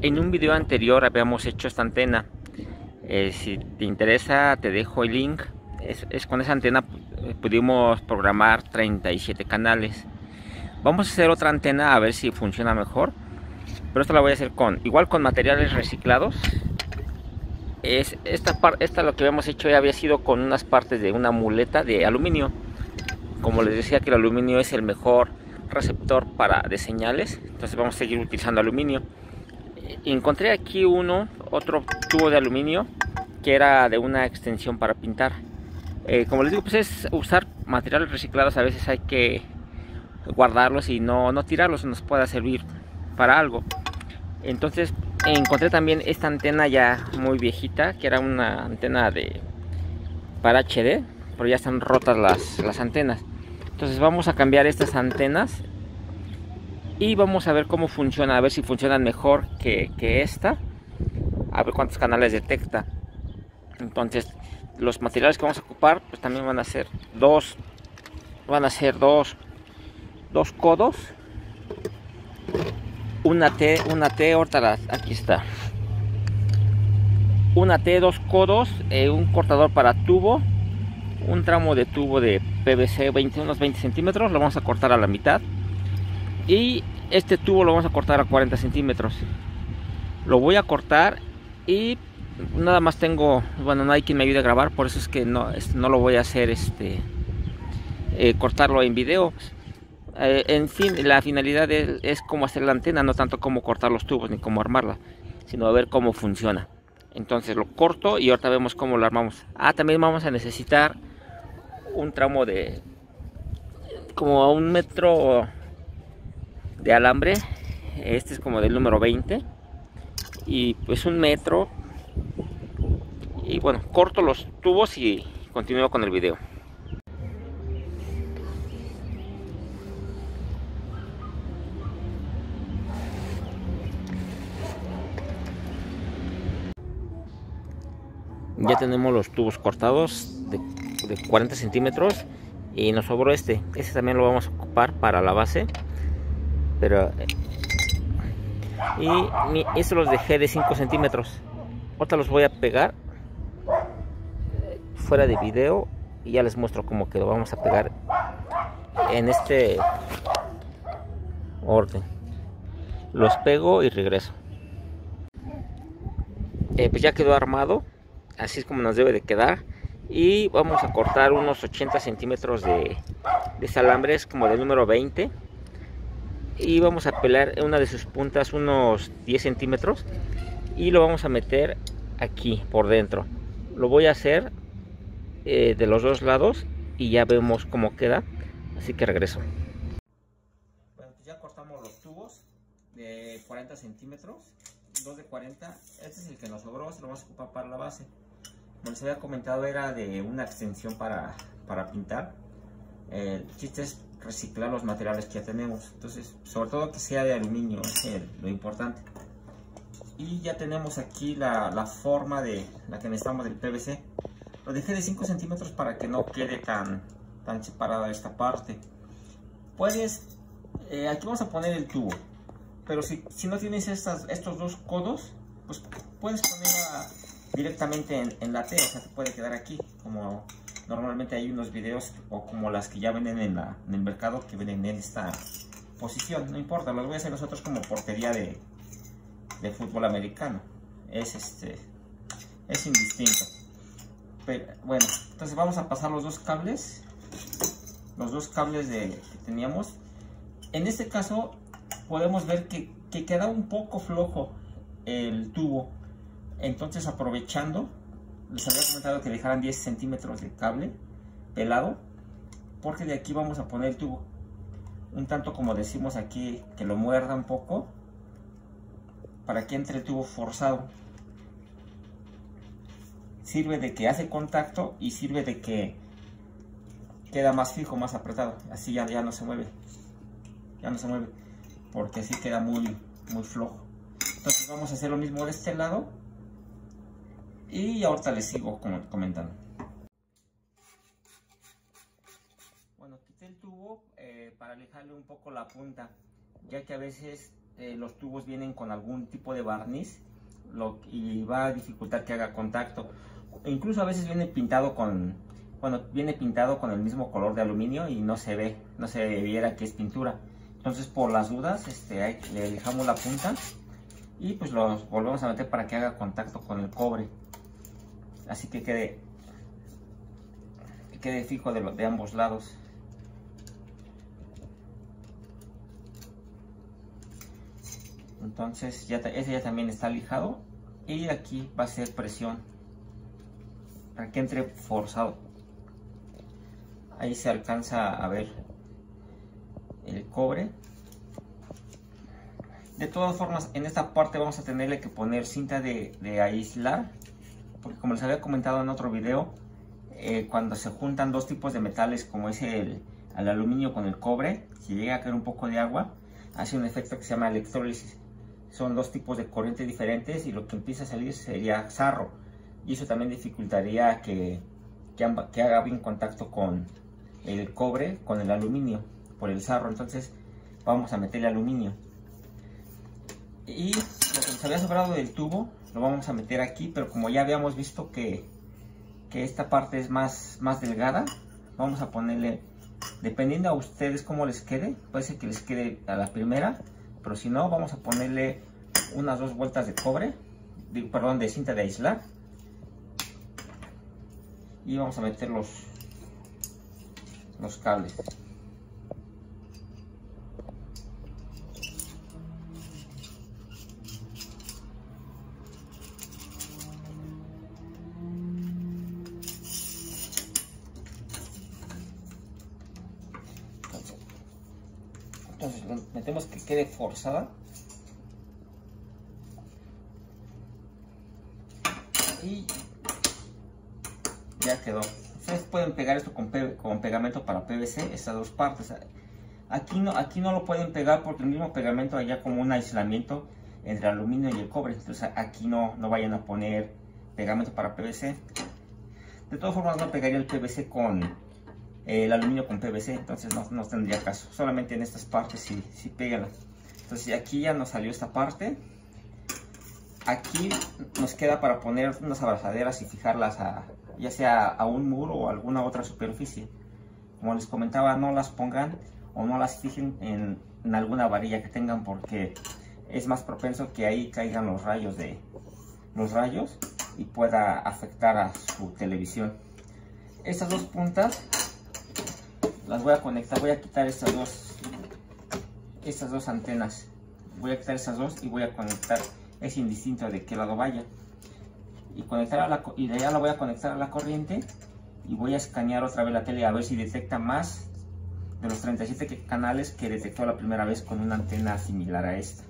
En un video anterior habíamos hecho esta antena. Eh, si te interesa, te dejo el link. Es, con esa antena eh, pudimos programar 37 canales. Vamos a hacer otra antena a ver si funciona mejor. Pero esta la voy a hacer con igual con materiales reciclados. Es, esta, esta lo que habíamos hecho ya había sido con unas partes de una muleta de aluminio. Como les decía que el aluminio es el mejor receptor para de señales. Entonces vamos a seguir utilizando aluminio encontré aquí uno, otro tubo de aluminio que era de una extensión para pintar. Eh, como les digo, pues es usar materiales reciclados, a veces hay que guardarlos y no, no tirarlos, nos pueda servir para algo. Entonces encontré también esta antena ya muy viejita, que era una antena de para HD, pero ya están rotas las, las antenas. Entonces vamos a cambiar estas antenas y vamos a ver cómo funciona, a ver si funcionan mejor que, esta, a ver cuántos canales detecta. Entonces, los materiales que vamos a ocupar, pues también van a ser dos, van a ser dos, dos codos, una T, una T, ahorita aquí está, una T, dos codos, eh, un cortador para tubo, un tramo de tubo de PVC 20, unos 20 centímetros, lo vamos a cortar a la mitad y este tubo lo vamos a cortar a 40 centímetros. Lo voy a cortar y nada más tengo bueno no hay quien me ayude a grabar por eso es que no, no lo voy a hacer este eh, cortarlo en video. Eh, en fin la finalidad es, es cómo hacer la antena no tanto cómo cortar los tubos ni cómo armarla sino a ver cómo funciona. Entonces lo corto y ahorita vemos cómo lo armamos. Ah también vamos a necesitar un tramo de como a un metro de alambre. Este es como del número 20 y pues un metro. Y bueno corto los tubos y continúo con el video. Ya tenemos los tubos cortados de, de 40 centímetros y nos sobró este. Este también lo vamos a ocupar para la base pero y eso los dejé de 5 centímetros. Ahorita los voy a pegar fuera de video y ya les muestro cómo quedó vamos a pegar en este orden. Los pego y regreso. Eh, pues ya quedó armado así es como nos debe de quedar. Y vamos a cortar unos 80 centímetros de, de salambres como de número 20 y vamos a pelar una de sus puntas unos 10 centímetros y lo vamos a meter aquí por dentro. Lo voy a hacer eh, de los dos lados y ya vemos cómo queda. Así que regreso. Bueno pues ya cortamos los tubos de 40 centímetros dos de 40 este es el que nos sobró se lo vamos a ocupar para la base. Como les había comentado era de una extensión para, para pintar. El chiste es reciclar los materiales que ya tenemos. Entonces, sobre todo que sea de aluminio, es lo importante. Y ya tenemos aquí la, la, forma de la que necesitamos del PVC. Lo dejé de 5 centímetros para que no quede tan, tan separada esta parte. Puedes, eh, aquí vamos a poner el tubo. Pero si, si no tienes estas, estos dos codos, pues puedes ponerla directamente en, en la T, o sea, te puede quedar aquí, como Normalmente hay unos videos o como las que ya venden en, el mercado que venden en esta posición. No importa, los voy a hacer nosotros como portería de, fútbol americano. Es este es indistinto. Pero, bueno, entonces vamos a pasar los dos cables. Los dos cables de, que teníamos. En este caso podemos ver que, que queda un poco flojo el tubo. Entonces aprovechando les había comentado que dejaran 10 centímetros de cable pelado porque de aquí vamos a poner el tubo. Un tanto como decimos aquí que lo muerda un poco para que entre el tubo forzado. Sirve de que hace contacto y sirve de que queda más fijo, más apretado. Así ya, ya no se mueve. Ya no se mueve porque así queda muy, muy flojo. Entonces vamos a hacer lo mismo de este lado y ahorita les sigo comentando. Bueno, quité el tubo eh, para alejarle un poco la punta, ya que a veces eh, los tubos vienen con algún tipo de barniz lo, y va a dificultar que haga contacto. Incluso a veces viene pintado con, bueno, viene pintado con el mismo color de aluminio y no se ve, no se viera que es pintura. Entonces por las dudas este, le dejamos la punta y pues los volvemos a meter para que haga contacto con el cobre. Así que quede, que quede fijo de, de ambos lados. entonces ya ese ya también está lijado. Y aquí va a ser presión para que entre forzado. Ahí se alcanza a ver el cobre. De todas formas en esta parte vamos a tenerle que poner cinta de, aislar porque como les había comentado en otro video eh, cuando se juntan dos tipos de metales como es el, el aluminio con el cobre si llega a caer un poco de agua hace un efecto que se llama electrólisis. Son dos tipos de corrientes diferentes y lo que empieza a salir sería sarro. Y eso también dificultaría que, que, haga bien contacto con el cobre con el aluminio por el sarro. Entonces vamos a meterle aluminio. Y lo nos había sobrado del tubo lo vamos a meter aquí pero como ya habíamos visto que, que esta parte es más, más delgada vamos a ponerle dependiendo a ustedes cómo les quede puede ser que les quede a la primera pero si no vamos a ponerle unas dos vueltas de cobre perdón de cinta de aislar. Y vamos a meter los los cables metemos que quede forzada. Y ya quedó. Ustedes pueden pegar esto con, pegamento para PVC estas dos partes. Aquí no, aquí no lo pueden pegar porque el mismo pegamento haya como un aislamiento entre el aluminio y el cobre. Entonces aquí no, no vayan a poner pegamento para PVC de todas formas no pegaría el PVC con el aluminio con PVC, entonces no, tendría caso. Solamente en estas partes sí, sí Entonces aquí ya nos salió esta parte. Aquí nos queda para poner unas abrazaderas y fijarlas a, ya sea a un muro o alguna otra superficie. Como les comentaba, no las pongan o no las fijen en, en alguna varilla que tengan porque es más propenso que ahí caigan los rayos de los rayos y pueda afectar a su televisión. Estas dos puntas las voy a conectar, voy a quitar estas dos, estas dos antenas. Voy a quitar esas dos y voy a conectar, es indistinto de qué lado vaya. Y, conectar a la, y de allá la voy a conectar a la corriente y voy a escanear otra vez la tele a ver si detecta más de los 37 canales que detectó la primera vez con una antena similar a esta.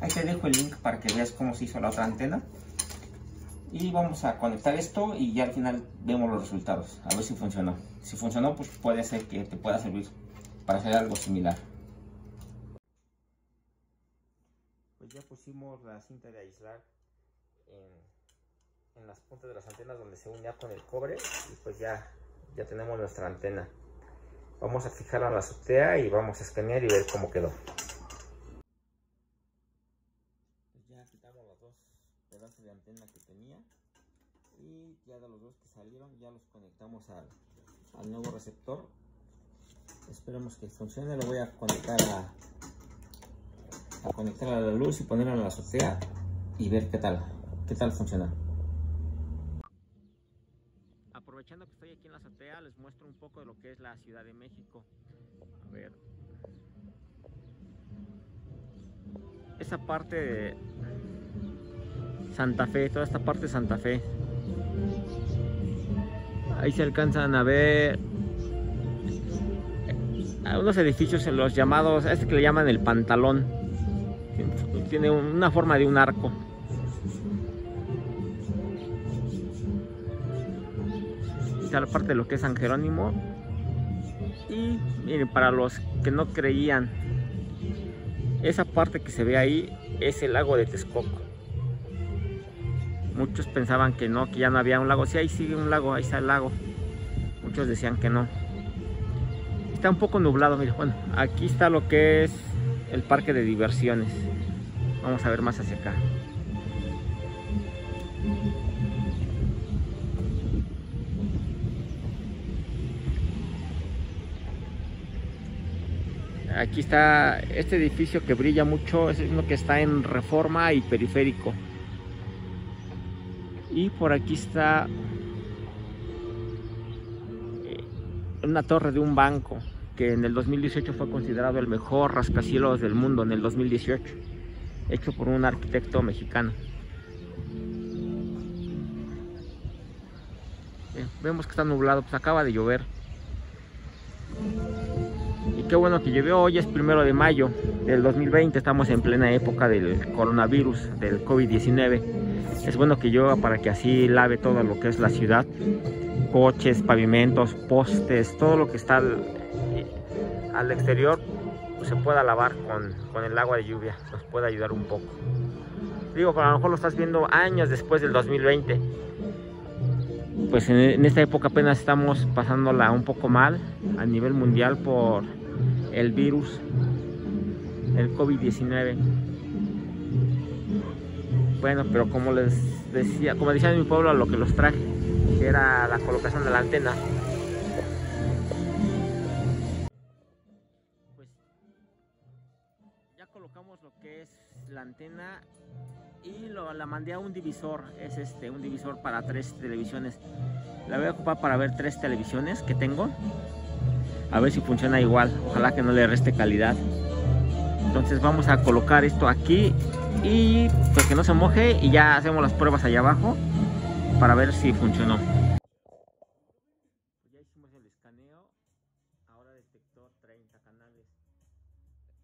Ahí te dejo el link para que veas cómo se hizo la otra antena y vamos a conectar esto y ya al final vemos los resultados a ver si funcionó si funcionó pues puede ser que te pueda servir para hacer algo similar. Pues ya pusimos la cinta de aislar en, las puntas de las antenas donde se unía con el cobre y pues ya ya tenemos nuestra antena. Vamos a fijarla en la azotea y vamos a escanear y ver cómo quedó. De antena que tenía y ya de los dos que salieron ya los conectamos al, al nuevo receptor. Esperemos que funcione. Lo voy a conectar a, a conectar a la luz y ponerlo en la azotea y ver qué tal qué tal funciona. Aprovechando que estoy aquí en la azotea les muestro un poco de lo que es la Ciudad de México. A ver. Esa parte de Santa Fe, toda esta parte de Santa Fe. Ahí se alcanzan a ver unos edificios en los llamados, este que le llaman el pantalón. Tiene una forma de un arco. Está la parte de lo que es San Jerónimo. Y miren, para los que no creían, esa parte que se ve ahí es el lago de Texcoco. Muchos pensaban que no, que ya no había un lago. Sí, ahí sigue un lago, ahí está el lago. Muchos decían que no. Está un poco nublado, mira. Bueno, aquí está lo que es el parque de diversiones. Vamos a ver más hacia acá. Aquí está este edificio que brilla mucho, es uno que está en Reforma y Periférico. Y por aquí está eh, una torre de un banco que en el 2018 fue considerado el mejor rascacielos del mundo en el 2018, hecho por un arquitecto mexicano. vemos que está nublado, pues acaba de llover. Y qué bueno que llovió, hoy es primero de mayo del 2020, estamos en plena época del coronavirus, del COVID-19. Es bueno que llueva para que así lave todo lo que es la ciudad, coches, pavimentos, postes, todo lo que está al exterior se pueda lavar con, el agua de lluvia, nos puede ayudar un poco. Digo, a lo mejor lo estás viendo años después del 2020. Pues en, esta época apenas estamos pasándola un poco mal a nivel mundial por el virus, el COVID-19. Bueno, pero como les decía, como decía mi pueblo, lo que los traje, era la colocación de la antena. lo que es la antena y lo, la mandé a un divisor, es este, un divisor para tres televisiones. La voy a ocupar para ver tres televisiones que tengo. A ver si funciona igual, ojalá que no le reste calidad. Entonces vamos a colocar esto aquí y pues que no se moje y ya hacemos las pruebas allá abajo para ver si funcionó. Ya hicimos el escaneo, ahora detectó 30 canales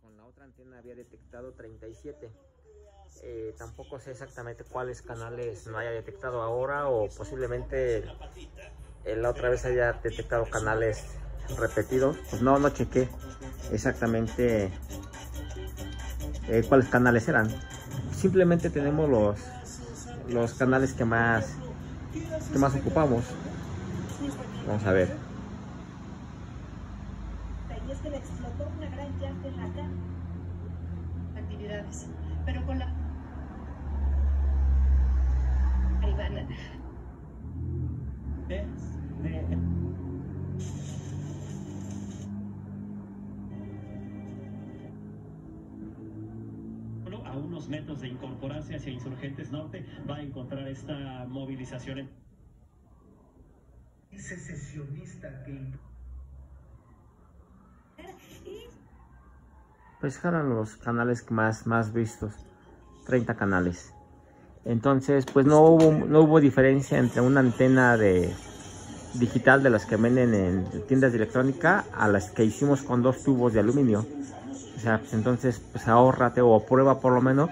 con la otra antena había detectado 37. Eh, tampoco sé exactamente cuáles canales no haya detectado ahora o posiblemente la otra vez haya detectado canales repetidos. Pues no, no chequé exactamente eh, cuáles canales eran. Simplemente tenemos los, los canales que más, que más ocupamos. Vamos a ver. pero con la unos metros de incorporarse hacia Insurgentes Norte, va a encontrar esta movilización. Secesionista que pues eran los canales más, más vistos, 30 canales. Entonces, pues no hubo, no hubo diferencia entre una antena de digital de las que venden en tiendas de electrónica a las que hicimos con dos tubos de aluminio. O sea, pues entonces, pues ahorrate o prueba por lo menos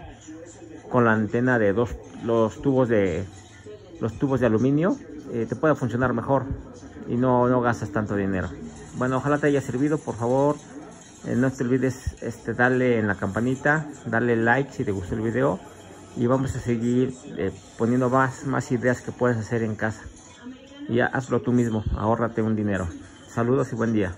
con la antena de dos, los tubos de los tubos de aluminio, eh, te puede funcionar mejor y no, no gastas tanto dinero. Bueno, ojalá te haya servido, por favor eh, no te olvides este, darle en la campanita, darle like si te gustó el video y vamos a seguir eh, poniendo más, más ideas que puedes hacer en casa. Y hazlo tú mismo, ahórrate un dinero. Saludos y buen día.